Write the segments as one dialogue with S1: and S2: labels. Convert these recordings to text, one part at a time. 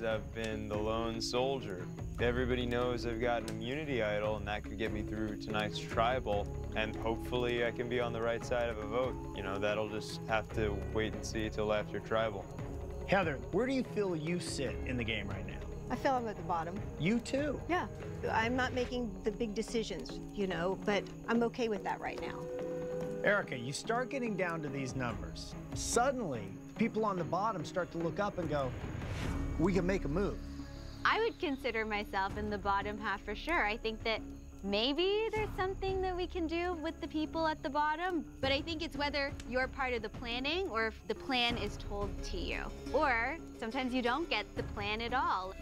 S1: years, I've been the lone soldier. Everybody knows I've got an immunity idol, and that could get me through tonight's tribal, and hopefully I can be on the right side of a vote. You know, that'll just have to wait and see till after tribal.
S2: Heather, where do you feel you sit in the game right now?
S3: I feel I'm at the bottom.
S2: You too.
S3: Yeah, I'm not making the big decisions, you know, but I'm okay with that right now.
S2: Erika, you start getting down to these numbers. Suddenly, people on the bottom start to look up and go, we can make a move.
S4: I would consider myself in the bottom half for sure. I think that maybe there's something that we can do with the people at the bottom, but I think it's whether you're part of the planning or if the plan is told to you. Or sometimes you don't get the plan at all.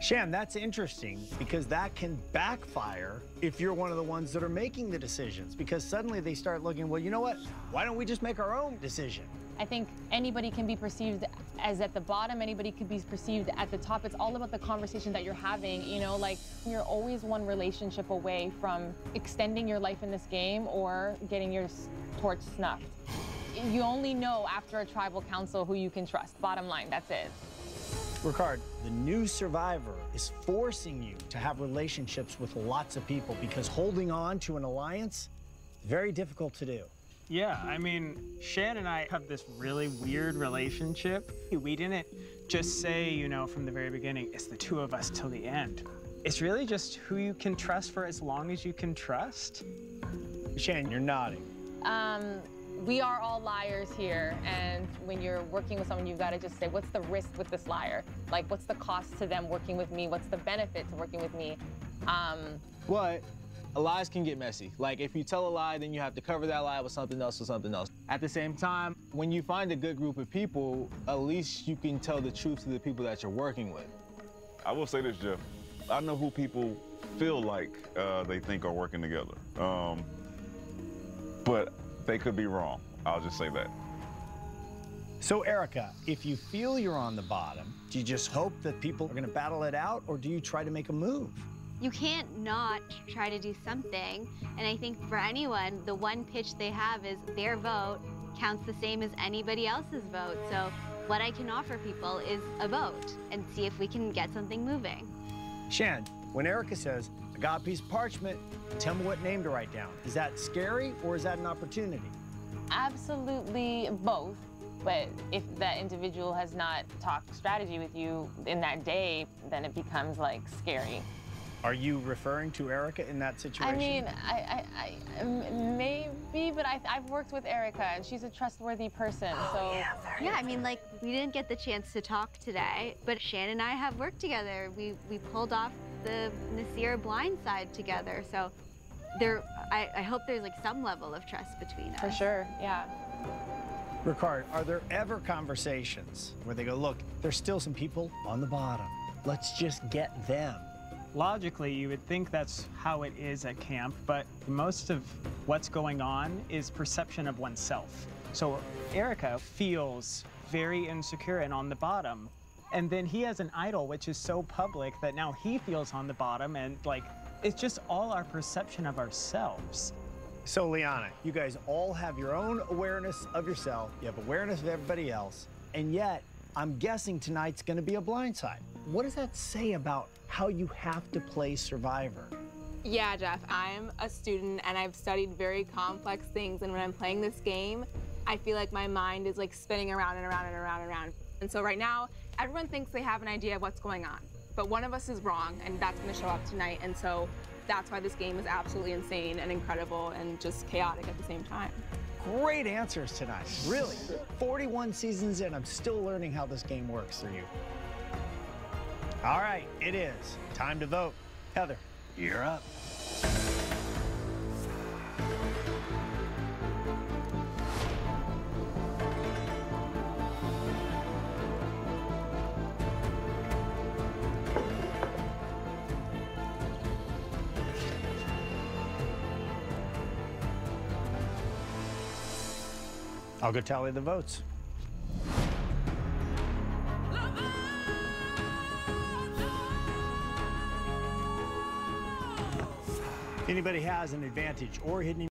S2: Shan, that's interesting because that can backfire if you're one of the ones that are making the decisions because suddenly they start looking, well, you know what? Why don't we just make our own decision?
S5: I think anybody can be perceived as at the bottom, anybody could be perceived at the top. It's all about the conversation that you're having, you know, like you're always one relationship away from extending your life in this game or getting your torch snuffed. You only know after a tribal council who you can trust. Bottom line, that's it.
S2: Ricard, the new survivor is forcing you to have relationships with lots of people because holding on to an alliance is very difficult to do.
S6: Yeah, I mean, Shan and I have this really weird relationship. We didn't just say, you know, from the very beginning, it's the two of us till the end. It's really just who you can trust for as long as you can trust.
S2: Shan, you're nodding.
S5: Um, we are all liars here, and when you're working with someone, you've got to just say, what's the risk with this liar? Like, what's the cost to them working with me? What's the benefit to working with me? Um,
S7: but lies can get messy. Like, if you tell a lie, then you have to cover that lie with something else or something else. At the same time, when you find a good group of people, at least you can tell the truth to the people that you're working with.
S8: I will say this, Jeff. I know who people feel like uh, they think are working together. Um, but they could be wrong. I'll just say that.
S2: So, Erika, if you feel you're on the bottom, do you just hope that people are going to battle it out, or do you try to make a move?
S4: You can't not try to do something. And I think for anyone, the one pitch they have is their vote counts the same as anybody else's vote. So what I can offer people is a vote and see if we can get something moving.
S2: Shan, when Erika says, I got a piece of parchment, tell me what name to write down. Is that scary or is that an opportunity?
S5: Absolutely both. But if that individual has not talked strategy with you in that day, then it becomes like scary.
S2: Are you referring to Erika in that situation?
S5: I mean, I, I, I maybe, but I, have worked with Erika, and she's a trustworthy person.
S2: Oh,
S5: so
S2: yeah,
S4: yeah, I mean, like we didn't get the chance to talk today, but Shan and I have worked together. We we pulled off the Naseer blind side together, so there. I, I hope there's like some level of trust between us.
S5: For sure, yeah.
S2: Ricard, are there ever conversations where they go, look, there's still some people on the bottom. Let's just get them.
S6: Logically, you would think that's how it is at camp, but most of what's going on is perception of oneself. So Erika feels very insecure and on the bottom. And then he has an idol, which is so public that now he feels on the bottom and like, it's just all our perception of ourselves.
S2: So Liana, you guys all have your own awareness of yourself, you have awareness of everybody else, and yet I'm guessing tonight's gonna be a blindside. What does that say about how you have to play Survivor?
S9: Yeah, Jeff, I'm a student and I've studied very complex things and when I'm playing this game, I feel like my mind is like spinning around and around and around and around. And so right now, everyone thinks they have an idea of what's going on, but one of us is wrong and that's gonna show up tonight. And so that's why this game is absolutely insane and incredible and just chaotic at the same time.
S2: Great answers tonight, really. 41 seasons in, I'm still learning how this game works through you. All right, it is time to vote. Heather, you're up. I'll go tally the votes. Anybody has an advantage or hidden